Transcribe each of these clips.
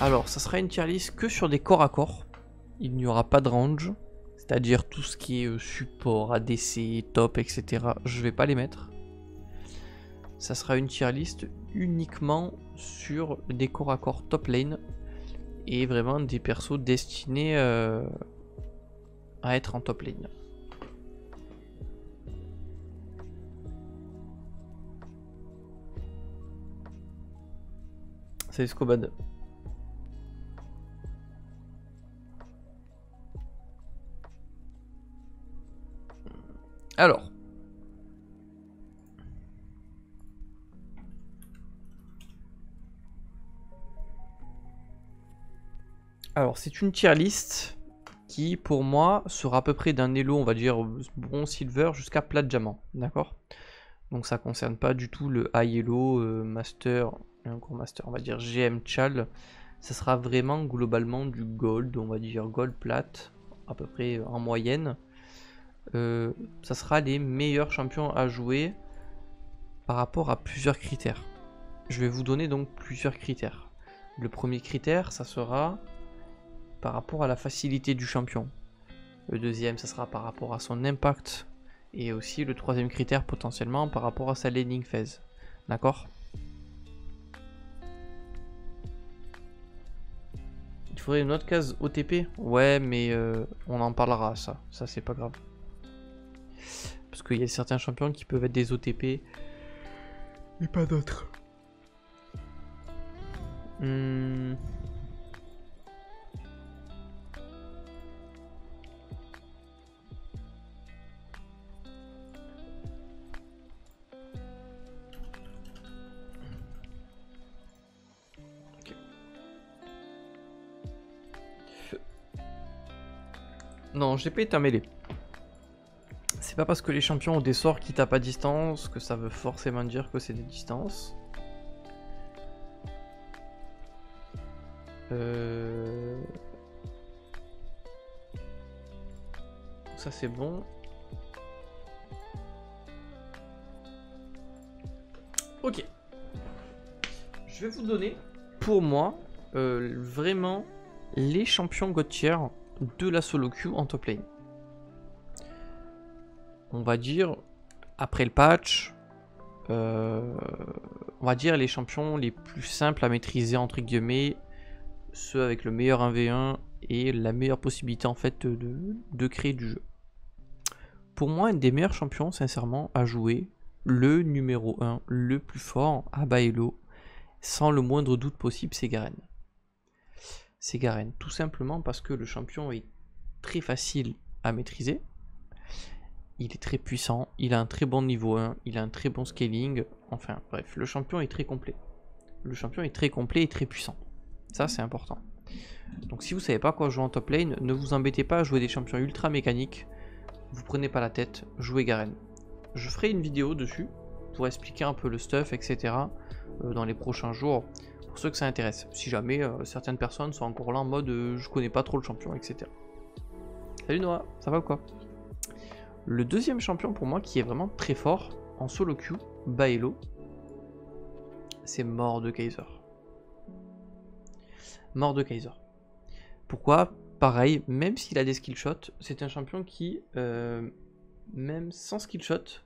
Alors, ça sera une tier list que sur des corps à corps. Il n'y aura pas de range. C'est-à-dire tout ce qui est euh, support, ADC, top, etc. Je vais pas les mettre. Ça sera une tier list uniquement sur des corps à corps top lane. Et vraiment des persos destinés euh, à être en top lane. C'est Scobad. Alors. C'est une tier list qui, pour moi, sera à peu près d'un elo, on va dire, bronze, silver jusqu'à plat diamant. D'accord? Donc, ça concerne pas du tout le high elo, euh, master, un master, on va dire GM chal. Ça sera vraiment globalement du gold, on va dire gold plate, à peu près en moyenne. Euh, ça sera les meilleurs champions à jouer par rapport à plusieurs critères. Je vais vous donner donc plusieurs critères. Le premier critère, ça sera par rapport à la facilité du champion. Le deuxième, ça sera par rapport à son impact. Et aussi le troisième critère potentiellement par rapport à sa laning phase. D'accord? Il faudrait une autre case OTP Ouais, mais euh, on en parlera, ça. Ça, c'est pas grave. Qu'il y a certains champions qui peuvent être des OTP. Et pas d'autres. Hmm. Non, j'ai pas été mêlé. Pas parce que les champions ont des sorts qui tapent à distance que ça veut forcément dire que c'est des distances. Euh... Ça c'est bon. Ok. Je vais vous donner, pour moi, euh, vraiment les champions Gauthier de la solo queue en top lane on va dire, après le patch, euh, on va dire les champions les plus simples à maîtriser, entre guillemets, ceux avec le meilleur 1v1 et la meilleure possibilité en fait de, créer du jeu. Pour moi, un des meilleurs champions, sincèrement, à jouer, le numéro 1, le plus fort à Baelo, sans le moindre doute possible, c'est Garen. C'est Garen, tout simplement parce que le champion est très facile à maîtriser, il est très puissant, il a un très bon niveau 1, il a un très bon scaling, enfin bref, le champion est très complet. Le champion est très complet et très puissant. Ça c'est important. Donc si vous savez pas quoi jouer en top lane, ne vous embêtez pas à jouer des champions ultra mécaniques. Vous prenez pas la tête, jouez Garen. Je ferai une vidéo dessus pour expliquer un peu le stuff, etc. Euh, dans les prochains jours, pour ceux que ça intéresse. Si jamais euh, certaines personnes sont encore là en mode euh, je connais pas trop le champion, etc. Salut Noah, ça va ou quoi? Le deuxième champion pour moi qui est vraiment très fort en solo queue, Baelo, c'est Mort de Kaiser. Mort de Kaiser. Pourquoi? Pareil, même s'il a des skill shots, c'est un champion qui, euh, même sans skill shot,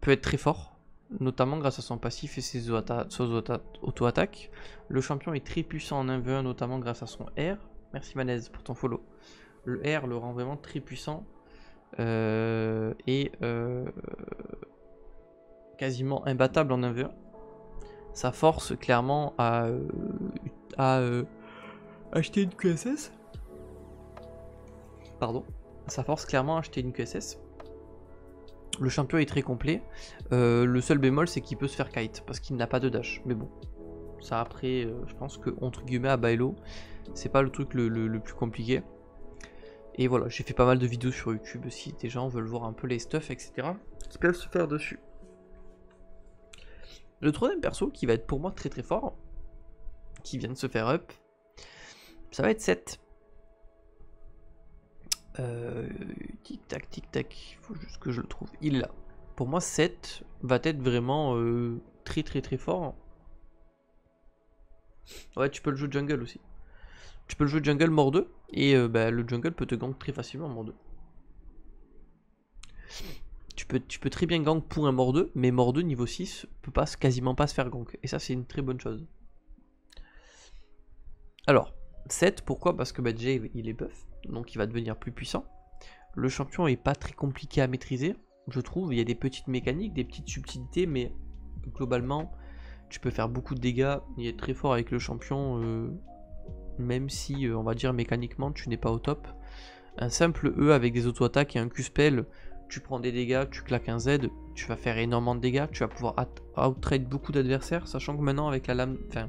peut être très fort, notamment grâce à son passif et ses auto-attaques. Le champion est très puissant en 1v1, notamment grâce à son R. Merci Manez pour ton follow. Le R le rend vraiment très puissant euh, et euh, quasiment imbattable en 1v1. Ça force clairement à, euh, acheter une QSS. Pardon. Ça force clairement à acheter une QSS. Le champion est très complet. le seul bémol, c'est qu'il peut se faire kite parce qu'il n'a pas de dash. Mais bon, ça après, je pense que entre guillemets à Bailo, c'est pas le truc le plus compliqué. Et voilà, j'ai fait pas mal de vidéos sur YouTube si des gens veulent voir un peu les stuff, etc. qui peuvent se faire dessus. Le troisième perso qui va être pour moi très très fort, qui vient de se faire up, ça va être 7. Euh, tic tac, tic tac, il faut juste que je le trouve. Il est. Pour moi, 7 va être vraiment euh, très très très fort. Ouais, tu peux le jouer jungle aussi. Tu peux le jouer jungle mort 2, et euh, bah, le jungle peut te gank très facilement mort 2. Tu peux, très bien gank pour un mort 2, mais mort 2 niveau 6 peut pas, quasiment pas se faire gank. Et ça, c'est une très bonne chose. Alors, 7, pourquoi? Parce que bah, il est buff, donc il va devenir plus puissant. Le champion est pas très compliqué à maîtriser, je trouve. Il y a des petites mécaniques, des petites subtilités, mais globalement, tu peux faire beaucoup de dégâts. Il est très fort avec le champion, euh, même si, euh, on va dire, mécaniquement, tu n'es pas au top. Un simple E avec des auto-attaques et un Q-spell, tu prends des dégâts, tu claques un Z, tu vas faire énormément de dégâts, tu vas pouvoir out-trade beaucoup d'adversaires, sachant que maintenant avec la lame, enfin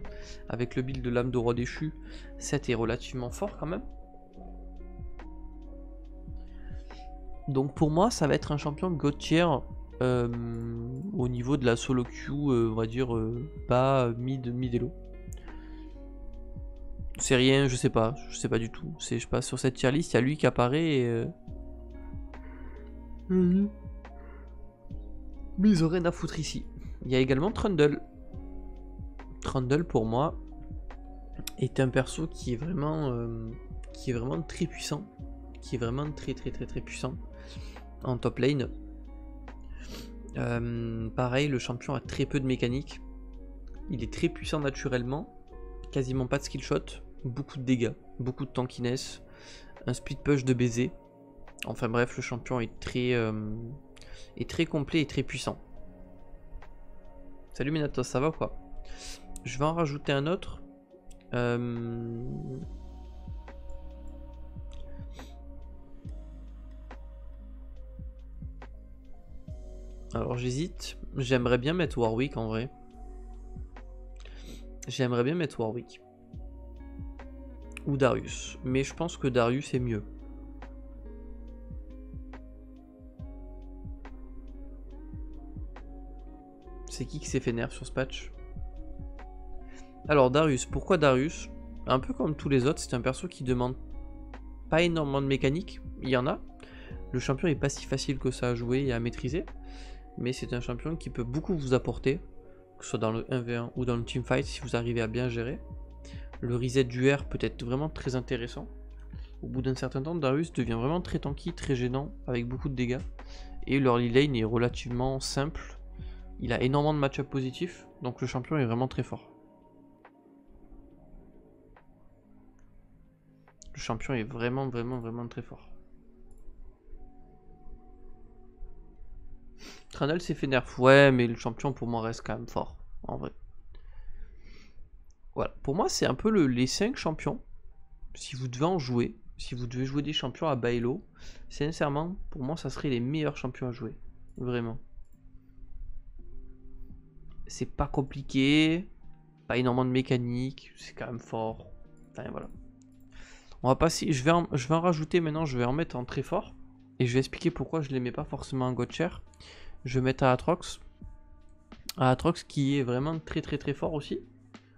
avec le build de lame de roi déchu, 7 est relativement fort quand même. Donc pour moi, ça va être un champion God tier euh, au niveau de la solo queue, euh, on va dire euh, bas, mid, mid elo. C'est rien, je sais pas, je sais pas du tout. C'est je sais pas sur cette tier list, il y a lui qui apparaît et mhm. Mais ils ont rien à foutre ici. Il y a également Trundle. Trundle pour moi est un perso qui est vraiment qui est vraiment très puissant, qui est vraiment très très très très puissant en top lane. Euh, pareil, le champion a très peu de mécanique. Il est très puissant naturellement, quasiment pas de skill shot, beaucoup de dégâts, beaucoup de tankiness, un split push de baiser. Enfin bref, le champion est très, euh, est très complet et très puissant. Salut Minatos, ça va quoi? Je vais en rajouter un autre. Euh, Alors j'hésite. J'aimerais bien mettre Warwick en vrai. J'aimerais bien mettre Warwick. Darius. Mais je pense que Darius est mieux. C'est qui qui s'est fait nerf sur ce patch? Alors Darius, pourquoi Darius? Un peu comme tous les autres, c'est un perso qui demande pas énormément de mécanique. Il y en a. Le champion est pas si facile que ça à jouer et à maîtriser mais c'est un champion qui peut beaucoup vous apporter, que ce soit dans le 1v1 ou dans le teamfight si vous arrivez à bien gérer. Le reset du R peut être vraiment très intéressant. Au bout d'un certain temps, Darius devient vraiment très tanky, très gênant, avec beaucoup de dégâts. Et le early lane est relativement simple. Il a énormément de match-up positifs, donc le champion est vraiment très fort. Le champion est vraiment, vraiment, vraiment très fort. Trundle s'est fait nerf. Ouais, mais le champion pour moi reste quand même fort. En vrai. Voilà. Pour moi, c'est un peu le, les 5 champions. Si vous devez en jouer, si vous devez jouer des champions à Bailo, sincèrement, pour moi, ça serait les meilleurs champions à jouer. Vraiment. C'est pas compliqué. Pas énormément de mécanique. C'est quand même fort. Enfin, voilà. On va passer. Je vais, en, je vais en rajouter maintenant. Je vais en mettre en très fort. Et je vais expliquer pourquoi je les mets pas forcément en Gotcher je vais mettre à Atrox. Atrox qui est vraiment très très très fort aussi.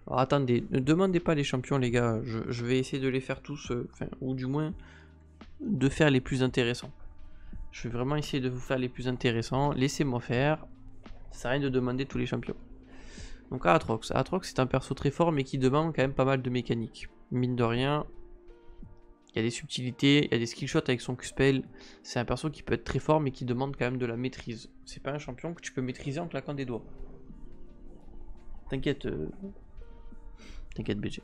Attendez, ne demandez pas les champions les gars, je, vais essayer de les faire tous, euh, ou du moins de faire les plus intéressants. Je vais vraiment essayer de vous faire les plus intéressants, laissez-moi faire, ça rien de demander tous les champions. Donc Atrox, Atrox c'est un perso très fort mais qui demande quand même pas mal de mécanique. Mine de rien, il y a des subtilités, il y a des skillshots avec son Q-spell. C'est un perso qui peut être très fort mais qui demande quand même de la maîtrise. C'est pas un champion que tu peux maîtriser en claquant des doigts. T'inquiète. Euh, t'inquiète BG.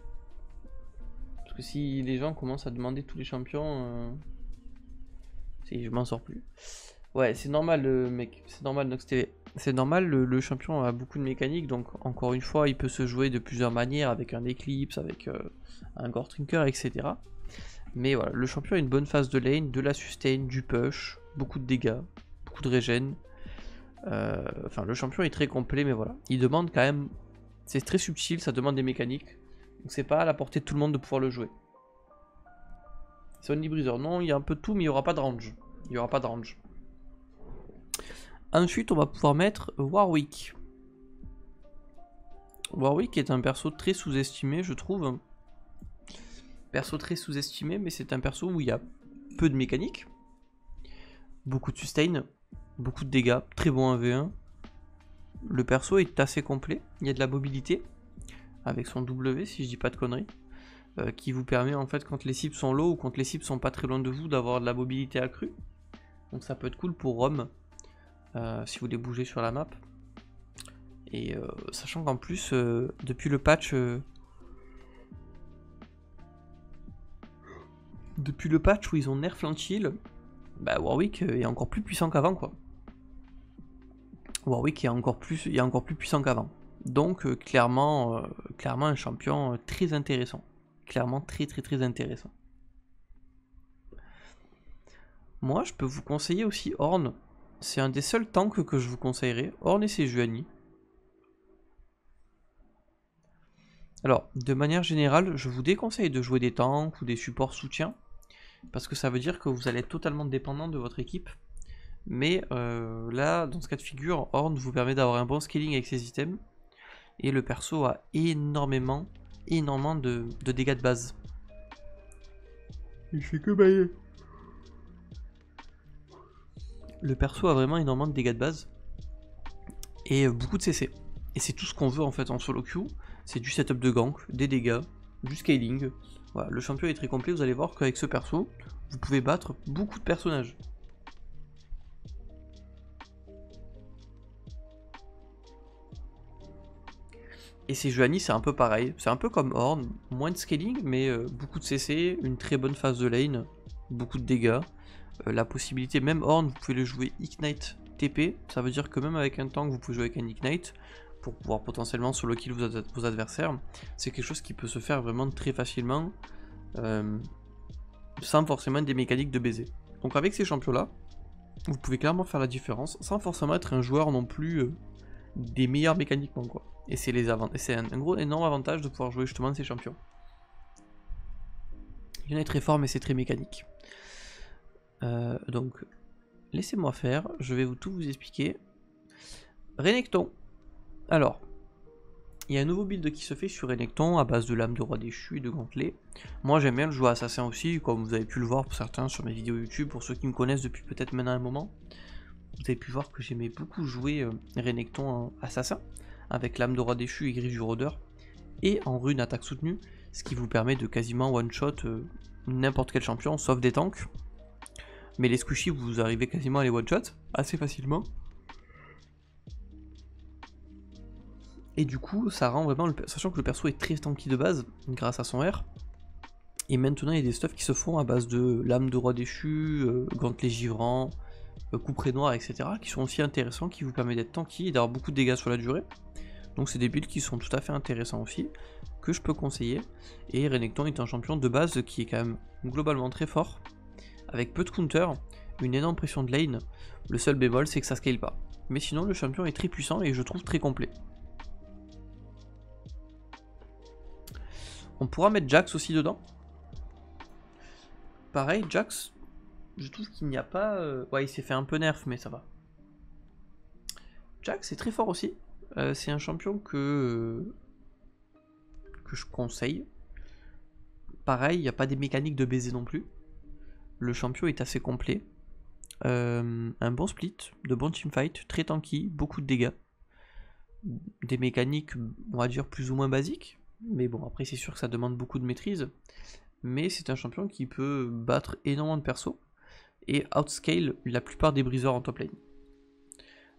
Parce que si les gens commencent à demander tous les champions... Euh, si je m'en sors plus. Ouais, c'est normal, le mec. C'est normal, donc C'est normal, le, champion a beaucoup de mécanique, donc encore une fois, il peut se jouer de plusieurs manières, avec un Eclipse, avec euh, un Gore Trinker, etc. Mais voilà, le champion a une bonne phase de lane, de la sustain, du push, beaucoup de dégâts, beaucoup de régène. Euh, enfin, le champion est très complet, mais voilà. Il demande quand même... C'est très subtil, ça demande des mécaniques. Donc c'est pas à la portée de tout le monde de pouvoir le jouer. Sony Breezer, non, il y a un peu de tout, mais il n'y aura pas de range. Il n'y aura pas de range. Ensuite, on va pouvoir mettre Warwick. Warwick est un perso très sous-estimé, je trouve. Perso très sous-estimé, mais c'est un perso où il y a peu de mécanique, beaucoup de sustain, beaucoup de dégâts, très bon 1v1. Le perso est assez complet, il y a de la mobilité. avec son W si je dis pas de conneries. qui vous permet en fait quand les cibles sont low ou quand les cibles sont pas très loin de vous d'avoir de la mobilité accrue. Donc ça peut être cool pour Rome si vous voulez bouger sur la map. Et sachant qu'en plus depuis le patch depuis le patch où ils ont nerf Lanchill, bah Warwick est encore plus puissant qu'avant quoi. Warwick est encore plus, est encore plus puissant qu'avant. Donc euh, clairement, euh, clairement un champion euh, très intéressant. Clairement très très très intéressant. Moi je peux vous conseiller aussi Horn. C'est un des seuls tanks que je vous conseillerais. Horn et Sejuani. Alors, de manière générale, je vous déconseille de jouer des tanks ou des supports soutiens parce que ça veut dire que vous allez être totalement dépendant de votre équipe. Mais euh, là, dans ce cas de figure, Horn vous permet d'avoir un bon scaling avec ses items, et le perso a énormément, énormément de, dégâts de base. Il fait que bailler. Le perso a vraiment énormément de dégâts de base, et beaucoup de CC. Et c'est tout ce qu'on veut en fait en solo queue, c'est du setup de gank, des dégâts, du scaling, le champion est très complet, vous allez voir qu'avec ce perso, vous pouvez battre beaucoup de personnages. Et ces Joanny, c'est un peu pareil. C'est un peu comme Horn, moins de scaling, mais euh, beaucoup de CC, une très bonne phase de lane, beaucoup de dégâts. Euh, la possibilité, même Horn, vous pouvez le jouer Ignite TP. Ça veut dire que même avec un tank, vous pouvez jouer avec un Ignite pour pouvoir potentiellement solo kill vos, adversaires. C'est quelque chose qui peut se faire vraiment très facilement euh, sans forcément des mécaniques de baiser. Donc avec ces champions-là, vous pouvez clairement faire la différence sans forcément être un joueur non plus des meilleurs mécaniquement quoi. Et c'est les c'est un, gros énorme avantage de pouvoir jouer justement ces champions. Il y en a très fort mais c'est très mécanique. Euh, donc laissez-moi faire, je vais tout vous expliquer. Renekton, alors, il y a un nouveau build qui se fait sur Renekton à base de lame de roi déchu et de gantelet. Moi j'aime bien le jouer assassin aussi, comme vous avez pu le voir pour certains sur mes vidéos YouTube, pour ceux qui me connaissent depuis peut-être maintenant un moment. Vous avez pu voir que j'aimais beaucoup jouer euh, Renekton en assassin, avec lame de roi déchu et griffe du rôdeur, et en rune attaque soutenue, ce qui vous permet de quasiment one-shot euh, n'importe quel champion, sauf des tanks. Mais les squishy, vous arrivez quasiment à les one-shot assez facilement. Et du coup, ça rend vraiment, le... sachant que le perso est très tanky de base, grâce à son R, et maintenant il y a des stuffs qui se font à base de lame de roi déchu, euh, gantelet couperet noir, etc., qui sont aussi intéressants, qui vous permettent d'être tanky et d'avoir beaucoup de dégâts sur la durée. Donc c'est des builds qui sont tout à fait intéressants aussi, que je peux conseiller. Et Renekton est un champion de base qui est quand même globalement très fort, avec peu de counter, une énorme pression de lane. Le seul bémol c'est que ça scale pas. Mais sinon le champion est très puissant et je trouve très complet. On pourra mettre Jax aussi dedans. Pareil, Jax, je trouve qu'il n'y a pas... Euh, ouais, il s'est fait un peu nerf, mais ça va. Jax est très fort aussi. Euh, c'est un champion que... que je conseille. Pareil, il n'y a pas des mécaniques de baiser non plus. Le champion est assez complet. Euh, un bon split, de bons teamfight, très tanky, beaucoup de dégâts. Des mécaniques, on va dire, plus ou moins basiques. Mais bon, après, c'est sûr que ça demande beaucoup de maîtrise. Mais c'est un champion qui peut battre énormément de persos et outscale la plupart des briseurs en top lane.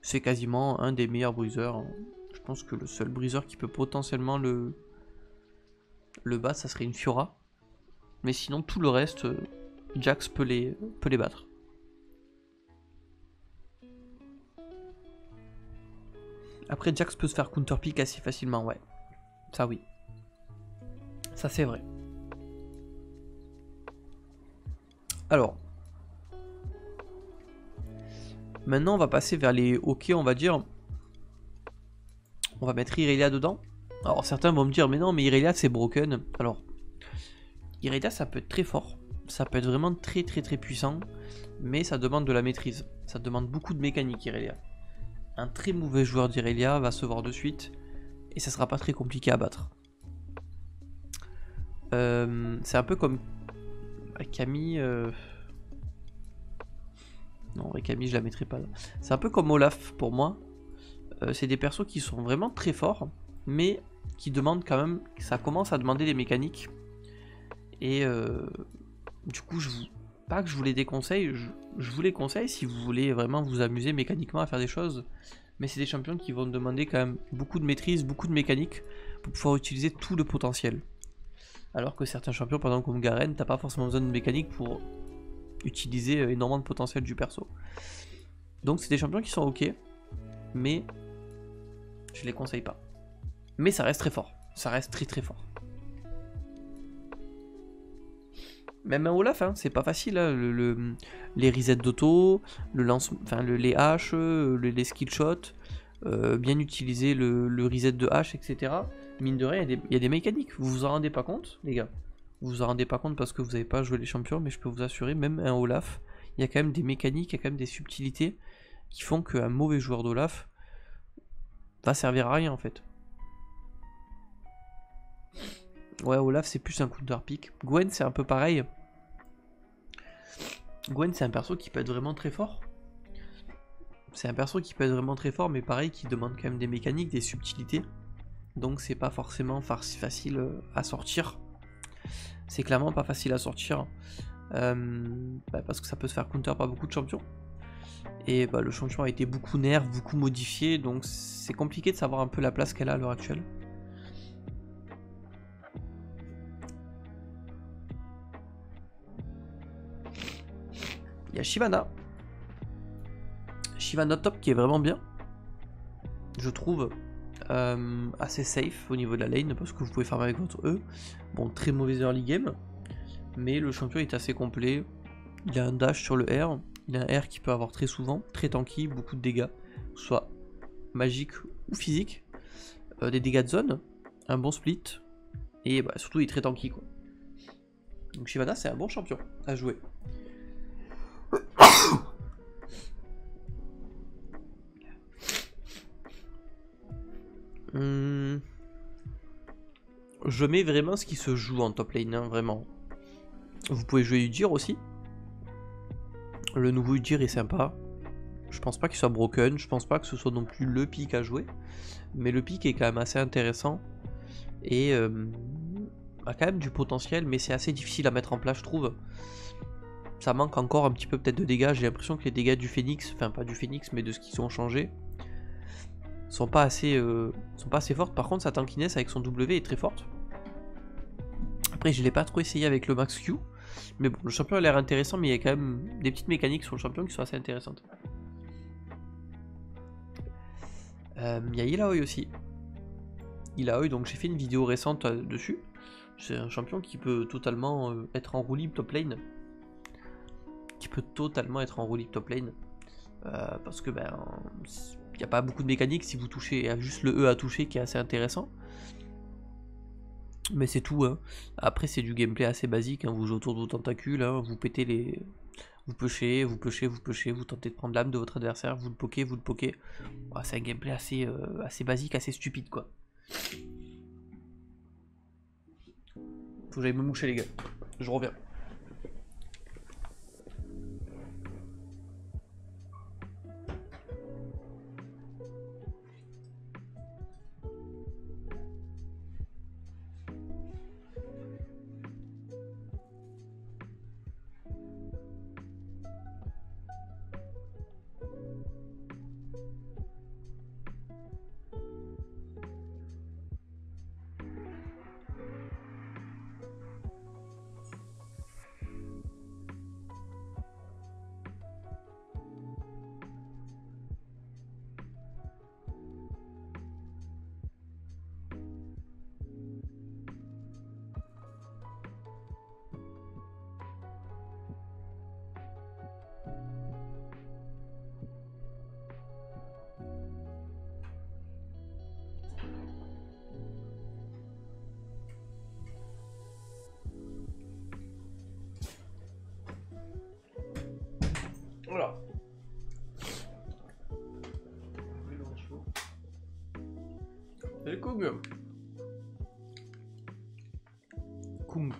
C'est quasiment un des meilleurs briseurs. Je pense que le seul briseur qui peut potentiellement le, le battre, ça serait une Fiora. Mais sinon, tout le reste, Jax peut les, peut les battre. Après, Jax peut se faire counterpick assez facilement, ouais. Ça oui. Ça c'est vrai. Alors. Maintenant on va passer vers les OK on va dire. On va mettre Irelia dedans. Alors certains vont me dire mais non mais Irelia c'est broken. Alors. Irelia ça peut être très fort. Ça peut être vraiment très très très puissant. Mais ça demande de la maîtrise. Ça demande beaucoup de mécanique Irelia. Un très mauvais joueur d'Irelia va se voir de suite. Et ça sera pas très compliqué à battre. Euh, c'est un peu comme Camille. Euh, non, Camille, je la mettrai pas là. C'est un peu comme Olaf pour moi. Euh, c'est des persos qui sont vraiment très forts, mais qui demande quand même, ça commence à demander des mécaniques. Et euh, du coup, je vous, pas que je vous les déconseille, je, je, vous les conseille si vous voulez vraiment vous amuser mécaniquement à faire des choses. Mais c'est des champions qui vont demander quand même beaucoup de maîtrise, beaucoup de mécanique pour pouvoir utiliser tout le potentiel. Alors que certains champions, par exemple comme Garen, t'as pas forcément besoin de mécanique pour utiliser euh, énormément de potentiel du perso. Donc c'est des champions qui sont ok, mais je les conseille pas. Mais ça reste très fort. Ça reste très très fort. Même un Olaf, hein, c'est pas facile. Hein, le, les resets d'auto, le lance, enfin le, les haches, les skill shots, euh, bien utiliser le, reset de hache, etc. Mine de rien, il y, a des mécaniques. Vous vous en rendez pas compte, les gars Vous vous en rendez pas compte parce que vous n'avez pas joué les champions, mais je peux vous assurer, même un Olaf, il y a quand même des mécaniques, il y a quand même des subtilités qui font qu'un mauvais joueur d'Olaf va servir à rien en fait. Ouais, Olaf, c'est plus un counter pick. Gwen, c'est un peu pareil. Gwen, c'est un perso qui peut être vraiment très fort. C'est un perso qui peut être vraiment très fort, mais pareil, qui demande quand même des mécaniques, des subtilités. Donc, c'est pas forcément facile euh, à sortir. C'est clairement pas facile à sortir. Euh, bah, parce que ça peut se faire counter par beaucoup de champions. Et bah, le champion a été beaucoup nerf, beaucoup modifié, donc c'est compliqué de savoir un peu la place qu'elle a à l'heure actuelle. Il y a Shivana. Shivana top qui est vraiment bien. Je trouve euh, assez safe au niveau de la lane parce que vous pouvez farmer avec votre E. Bon, très mauvais early game. Mais le champion est assez complet. Il a un dash sur le R. Il a un R qui peut avoir très souvent, très tanky, beaucoup de dégâts, soit magique ou physique. Euh, des dégâts de zone, un bon split. Et bah, surtout il est très tanky quoi. Donc Shivana c'est un bon champion à jouer. Hmm. Je mets vraiment ce qui se joue en top lane, hein, vraiment. Vous pouvez jouer Udyr aussi. Le nouveau Udyr est sympa. Je pense pas qu'il soit broken, je pense pas que ce soit non plus le pic à jouer. Mais le pic est quand même assez intéressant. Et euh, a quand même du potentiel, mais c'est assez difficile à mettre en place, je trouve ça manque encore un petit peu peut-être de dégâts. J'ai l'impression que les dégâts du phénix, enfin pas du phénix, mais de ce qu'ils ont changé, sont pas assez, euh, sont pas assez fortes. Par contre, sa tankiness avec son W est très forte. Après, je l'ai pas trop essayé avec le max Q, mais bon, le champion a l'air intéressant, mais il y a quand même des petites mécaniques sur le champion qui sont assez intéressantes. Euh, il y a Ilaoi aussi. Ilaoi, donc j'ai fait une vidéo récente euh, dessus. C'est un champion qui peut totalement être en roue top lane qui peut totalement être en roue top lane. Parce que ben n'y a pas beaucoup de mécanique si vous touchez, il y a juste le E à toucher qui est assez intéressant. Mais c'est tout. Hein. Après c'est du gameplay assez basique, hein. vous jouez autour de vos tentacules, hein. vous pétez les. Vous pushez, vous pushez, vous pushez, vous tentez de prendre l'âme de votre adversaire, vous le pokez, vous le pokez. c'est un gameplay assez, euh, assez basique, assez stupide quoi. Faut que j'aille me moucher les gars. Je reviens. Kung. Kung.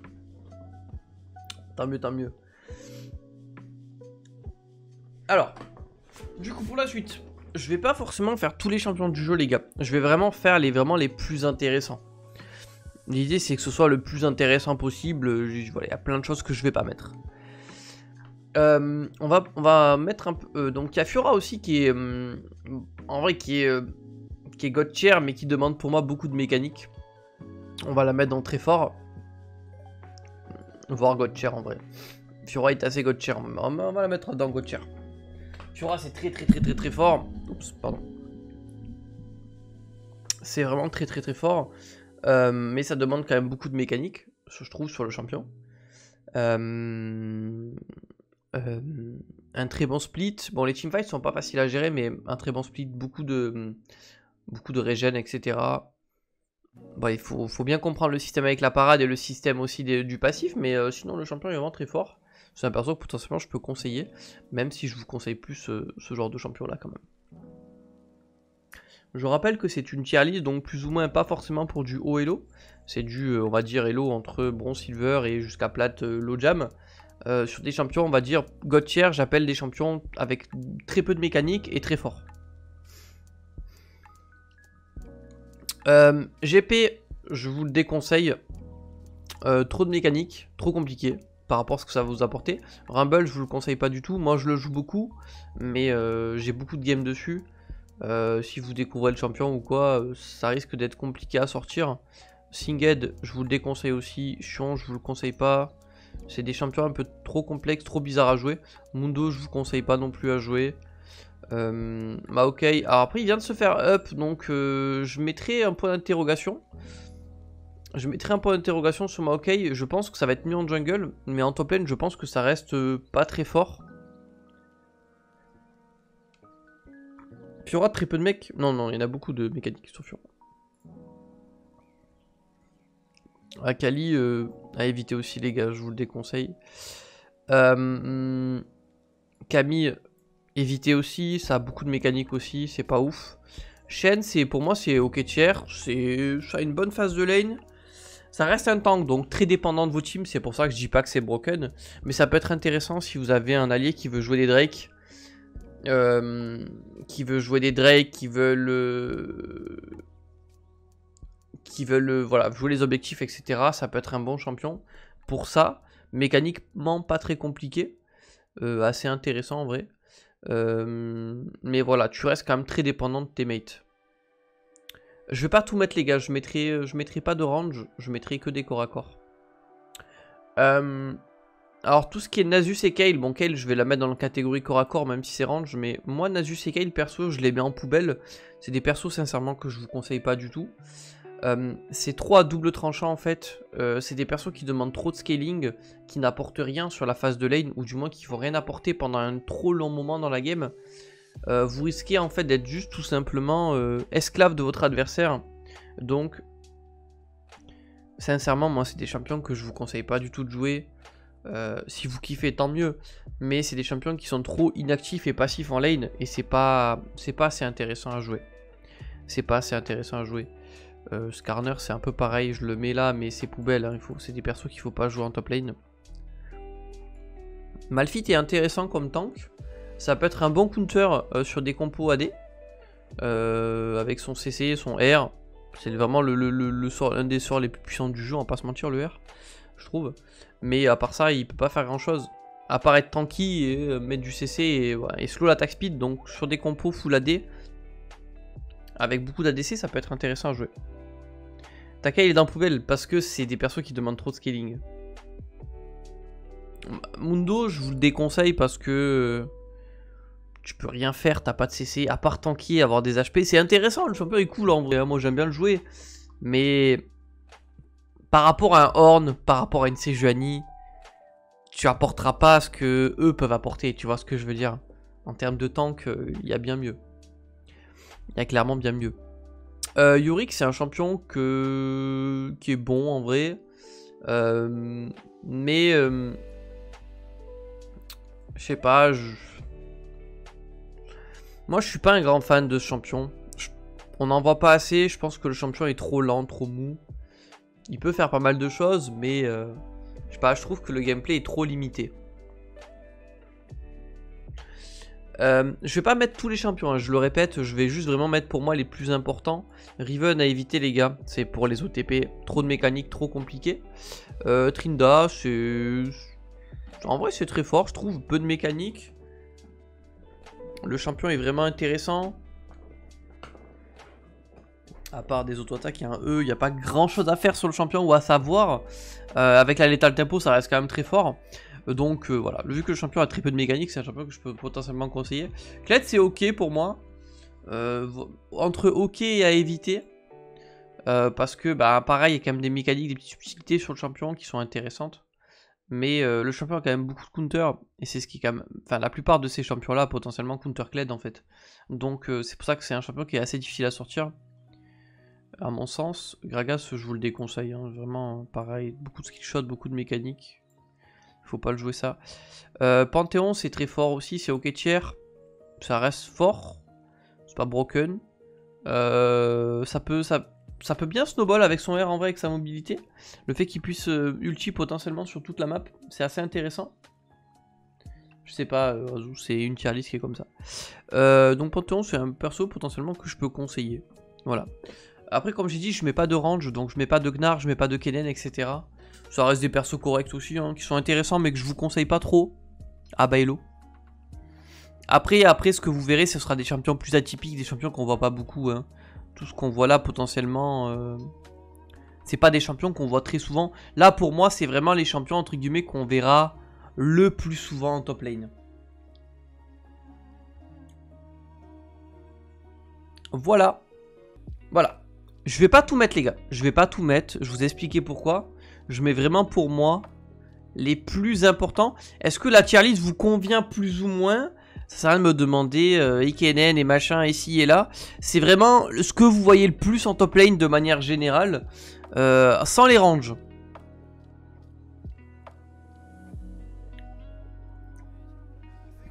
Tant mieux, tant mieux. Alors, du coup, pour la suite, je vais pas forcément faire tous les champions du jeu, les gars. Je vais vraiment faire les, vraiment les plus intéressants. L'idée, c'est que ce soit le plus intéressant possible. Voilà, il y a plein de choses que je vais pas mettre. Euh, on, va, on va mettre un peu... Euh, donc, il y a Fiora aussi qui est... Euh, en vrai, qui est... qui est God mais qui demande pour moi beaucoup de mécanique. On va la mettre dans très fort. Voir God en vrai. Fiora est assez God. On va la mettre dans God. Fiora, c'est très très très très très fort. Oups, pardon. C'est vraiment très très très fort. Euh, mais ça demande quand même beaucoup de mécanique, je trouve, sur le champion. Euh, euh, un très bon split. Bon, les teamfights sont pas faciles à gérer, mais un très bon split, beaucoup de, beaucoup de régène, etc. Bon, il faut, bien comprendre le système avec la parade et le système aussi du passif, mais sinon le champion est vraiment très fort. C'est un perso que potentiellement je peux conseiller, même si je vous conseille plus ce genre de champion là quand même. Je rappelle que c'est une tier list, donc plus ou moins pas forcément pour du haut elo. C'est du, euh, on va dire, elo entre bronze, silver et jusqu'à plate euh, low jam. Euh, sur des champions, on va dire, god tier, j'appelle des champions avec très peu de mécanique et très forts. GP, je vous le déconseille. trop de mécanique, trop compliqué par rapport à ce que ça va vous apporter. Rumble, je vous le conseille pas du tout. Moi, je le joue beaucoup, mais j'ai beaucoup de games dessus. Euh, si vous découvrez le champion ou quoi, euh, ça risque d'être compliqué à sortir. Singed, je vous le déconseille aussi. Chion, je vous le conseille pas. C'est des champions un peu trop complexes, trop bizarres à jouer. Mundo, je vous conseille pas non plus à jouer. Euh, Maokai, alors après il vient de se faire up, donc je mettrai un point d'interrogation. Je mettrai un point d'interrogation sur Maokai. Je pense que ça va être mieux en jungle, mais en top lane, je pense que ça reste pas très fort. Fiora, très peu de mecs. Non, non, il y en a beaucoup de mécaniques sur Fiora. Akali, euh, à éviter aussi, les gars, je vous le déconseille. Euh, Camille, éviter aussi, ça a beaucoup de mécaniques aussi, c'est pas ouf. Shen, c'est pour moi, c'est ok tier, c'est ça a une bonne phase de lane. Ça reste un tank, donc très dépendant de vos teams, c'est pour ça que je dis pas que c'est broken. Mais ça peut être intéressant si vous avez un allié qui veut jouer des Drake euh, qui veut jouer des Drake, qui veulent, euh, qui veulent euh, voilà, jouer les objectifs, etc. Ça peut être un bon champion pour ça. Mécaniquement, pas très compliqué. assez intéressant en vrai. Mais voilà, tu restes quand même très dépendant de tes mates. Je vais pas tout mettre les gars, je mettrai, je mettrai pas de range, je mettrai que des corps à corps. Alors tout ce qui est Nasus et Kale, bon Kale je vais la mettre dans la catégorie corps à corps même si c'est range, mais moi Nasus et Kale perso je les mets en poubelle, c'est des persos sincèrement que je vous conseille pas du tout. Euh, c'est trop à double tranchant en fait, euh, c'est des persos qui demandent trop de scaling, qui n'apportent rien sur la phase de lane, ou du moins qui ne vont rien apporter pendant un trop long moment dans la game. Euh, vous risquez en fait d'être juste tout simplement esclave de votre adversaire, donc sincèrement moi c'est des champions que je vous conseille pas du tout de jouer. Euh, si vous kiffez, tant mieux. Mais c'est des champions qui sont trop inactifs et passifs en lane. Et c'est pas, pas assez intéressant à jouer. C'est pas assez intéressant à jouer. Euh, Skarner, c'est un peu pareil. Je le mets là, mais c'est poubelle. Hein. c'est des persos qu'il faut pas jouer en top lane. Malphite est intéressant comme tank. Ça peut être un bon counter euh, sur des compos AD. avec son CC, son R. C'est vraiment le, le, sort, un des sorts les plus puissants du jeu, on va pas se mentir, le R. Je trouve. Mais à part ça, il peut pas faire grand chose. À part être tanky et euh, mettre du CC et, slow l'attaque speed. Donc sur des compos full AD, avec beaucoup d'ADC, ça peut être intéressant à jouer. Taka il est dans poubelle parce que c'est des persos qui demandent trop de scaling. Mundo, je vous le déconseille parce que euh, tu peux rien faire, t'as pas de CC, à part tanky, avoir des HP. C'est intéressant, le champion est cool en vrai, moi j'aime bien le jouer. Mais par rapport à un Horn, par rapport à une Sejuani, tu apporteras pas ce que eux peuvent apporter, tu vois ce que je veux dire. En termes de tank, euh, il y a bien mieux. Il y a clairement bien mieux. Euh, Yorick, c'est un champion qui est bon en vrai. Euh, mais... je sais pas, Moi, je suis pas un grand fan de ce champion. On n'en voit pas assez, je pense que le champion est trop lent, trop mou. Il peut faire pas mal de choses, mais euh, je sais pas, je trouve que le gameplay est trop limité. Euh, je vais pas mettre tous les champions, hein, je le répète, je vais juste vraiment mettre pour moi les plus importants. Riven à éviter les gars, c'est pour les OTP, trop de mécanique, trop compliqué. Euh, Trinda, c'est... En vrai c'est très fort, je trouve, peu de mécanique. Le champion est vraiment intéressant. À part des auto-attaques, a un E, il n'y a pas grand chose à faire sur le champion ou à savoir. Euh, avec la létale tempo, ça reste quand même très fort. Donc euh, voilà, vu que le champion a très peu de mécanique, c'est un champion que je peux potentiellement conseiller. Kled c'est ok pour moi. Euh, entre ok et à éviter. Euh, parce que bah pareil, il y a quand même des mécaniques, des petites subtilités sur le champion qui sont intéressantes. Mais le champion a quand même beaucoup de counter. Et c'est ce qui quand même. Enfin la plupart de ces champions là potentiellement counter Kled en fait. Donc c'est pour ça que c'est un champion qui est assez difficile à sortir. À mon sens, Gragas je vous le déconseille. Hein. Vraiment pareil, beaucoup de skill beaucoup de mécanique faut pas le jouer ça. Euh, Panthéon, c'est très fort aussi, c'est ok tiers. Ça reste fort. C'est pas broken. Euh, ça, peut, ça, ça peut bien snowball avec son R en vrai, avec sa mobilité. Le fait qu'il puisse euh, ulti potentiellement sur toute la map, c'est assez intéressant. Je sais pas, c'est une tier list qui est comme ça. donc Panthéon, c'est un perso potentiellement que je peux conseiller. Voilà. Après, comme j'ai dit, je mets pas de range, donc je mets pas de Gnar, je mets pas de Kenen, etc. Ça reste des persos corrects aussi, hein, qui sont intéressants, mais que je vous conseille pas trop. Ah bah hello. Après, après, ce que vous verrez, ce sera des champions plus atypiques, des champions qu'on voit pas beaucoup. Hein. Tout ce qu'on voit là, potentiellement, euh, c'est pas des champions qu'on voit très souvent. Là, pour moi, c'est vraiment les champions, entre guillemets, qu'on verra le plus souvent en top lane. Voilà. Voilà. Je vais pas tout mettre, les gars. Je vais pas tout mettre. Je vous expliquer pourquoi je mets vraiment pour moi les plus importants. Est-ce que la tier list vous convient plus ou moins? Ça sert à me demander euh, et machin ici et là. C'est vraiment ce que vous voyez le plus en top lane de manière générale, euh, sans les ranges.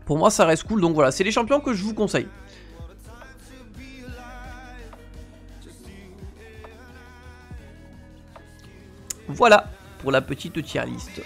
Pour moi, ça reste cool. Donc voilà, c'est les champions que je vous conseille. Voilà pour la petite tier list.